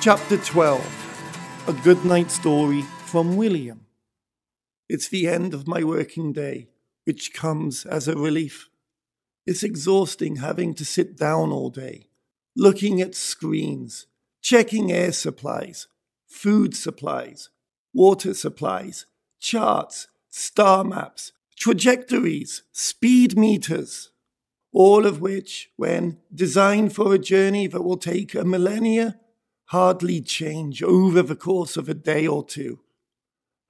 Chapter 12 A Good Night Story from William. It's the end of my working day, which comes as a relief. It's exhausting having to sit down all day, looking at screens, checking air supplies, food supplies, water supplies, charts, star maps, trajectories, speed meters, all of which, when designed for a journey that will take a millennia, hardly change over the course of a day or two.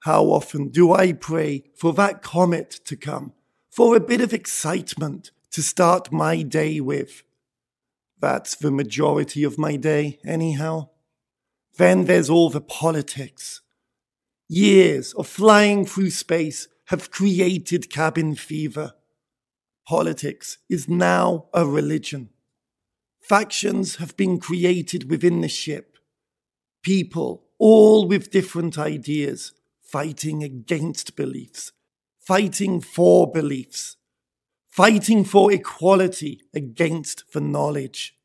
How often do I pray for that comet to come, for a bit of excitement to start my day with? That's the majority of my day, anyhow. Then there's all the politics. Years of flying through space have created cabin fever. Politics is now a religion. Factions have been created within the ship. People, all with different ideas, fighting against beliefs, fighting for beliefs, fighting for equality against the knowledge.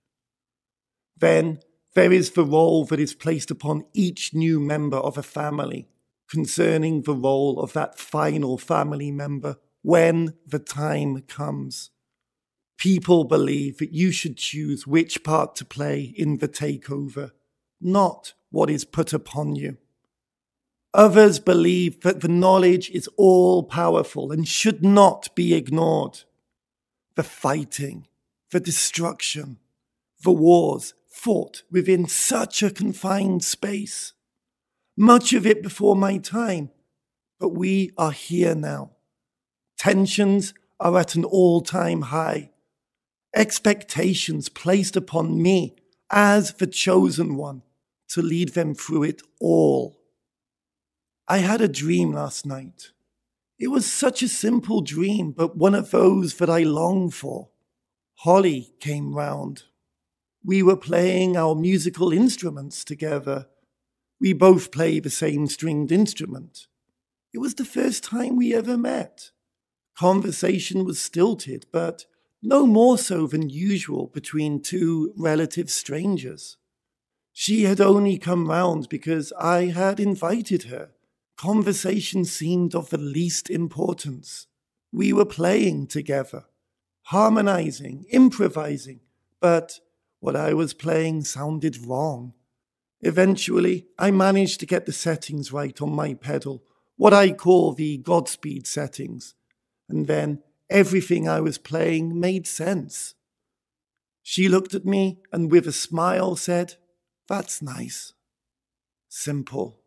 Then there is the role that is placed upon each new member of a family concerning the role of that final family member when the time comes. People believe that you should choose which part to play in the takeover, not what is put upon you. Others believe that the knowledge is all powerful and should not be ignored. The fighting, the destruction, the wars fought within such a confined space. Much of it before my time, but we are here now. Tensions are at an all time high. Expectations placed upon me as the chosen one to lead them through it all. I had a dream last night. It was such a simple dream, but one of those that I long for. Holly came round. We were playing our musical instruments together. We both play the same stringed instrument. It was the first time we ever met. Conversation was stilted, but no more so than usual between two relative strangers. She had only come round because I had invited her. Conversation seemed of the least importance. We were playing together, harmonizing, improvising, but what I was playing sounded wrong. Eventually, I managed to get the settings right on my pedal, what I call the Godspeed settings, and then everything I was playing made sense. She looked at me and with a smile said, That's nice. Simple.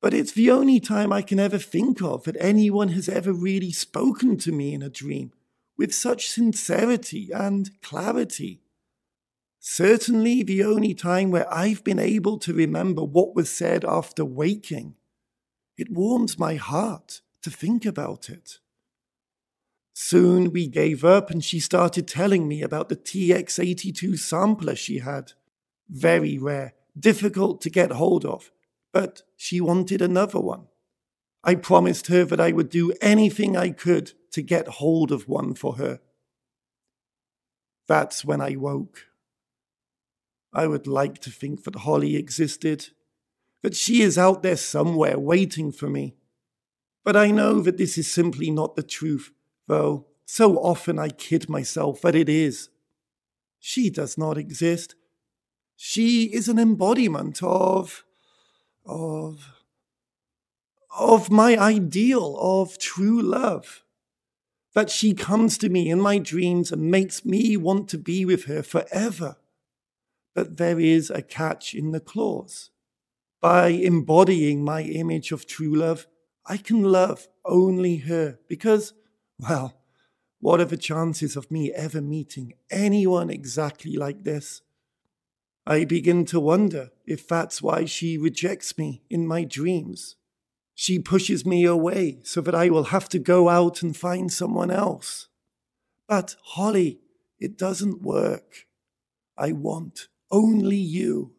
But it's the only time I can ever think of that anyone has ever really spoken to me in a dream with such sincerity and clarity. Certainly the only time where I've been able to remember what was said after waking. It warms my heart to think about it. Soon we gave up and she started telling me about the TX82 sampler she had. Very rare, difficult to get hold of, but she wanted another one. I promised her that I would do anything I could to get hold of one for her. That's when I woke. I would like to think that Holly existed, that she is out there somewhere waiting for me. But I know that this is simply not the truth though so often I kid myself that it is. She does not exist. She is an embodiment of. of. of my ideal of true love. That she comes to me in my dreams and makes me want to be with her forever. But there is a catch in the clause. By embodying my image of true love, I can love only her because well, what are the chances of me ever meeting anyone exactly like this? I begin to wonder if that's why she rejects me in my dreams. She pushes me away so that I will have to go out and find someone else. But, Holly, it doesn't work. I want only you.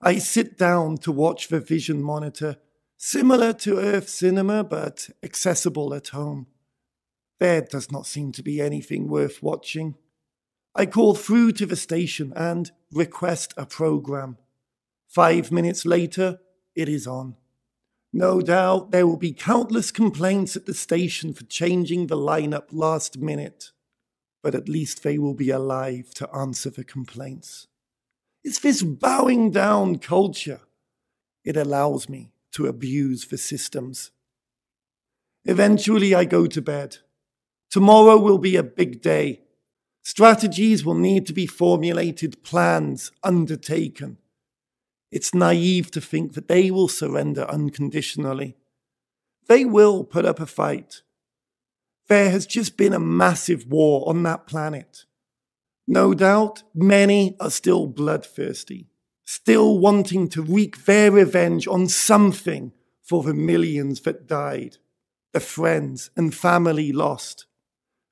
I sit down to watch the vision monitor similar to Earth Cinema but accessible at home. There does not seem to be anything worth watching. I call through to the station and request a program. Five minutes later, it is on. No doubt there will be countless complaints at the station for changing the lineup last minute, but at least they will be alive to answer the complaints. It's this bowing down culture. It allows me to abuse the systems. Eventually, I go to bed. Tomorrow will be a big day. Strategies will need to be formulated, plans undertaken. It's naive to think that they will surrender unconditionally. They will put up a fight. There has just been a massive war on that planet. No doubt, many are still bloodthirsty, still wanting to wreak their revenge on something for the millions that died, the friends and family lost.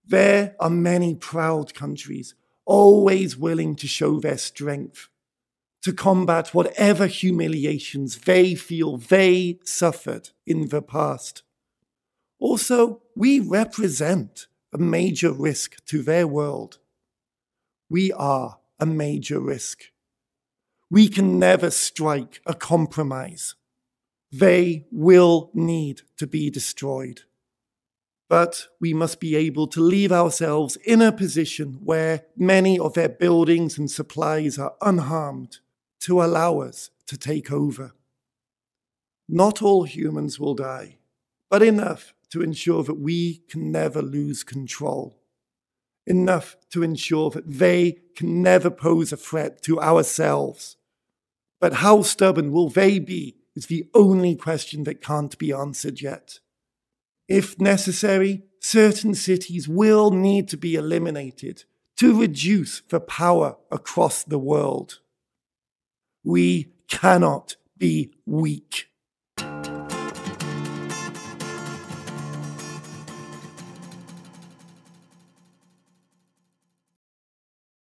There are many proud countries, always willing to show their strength, to combat whatever humiliations they feel they suffered in the past. Also, we represent a major risk to their world. We are a major risk. We can never strike a compromise. They will need to be destroyed. But we must be able to leave ourselves in a position where many of their buildings and supplies are unharmed to allow us to take over. Not all humans will die, but enough to ensure that we can never lose control. Enough to ensure that they can never pose a threat to ourselves. But how stubborn will they be is the only question that can't be answered yet. If necessary, certain cities will need to be eliminated to reduce the power across the world. We cannot be weak.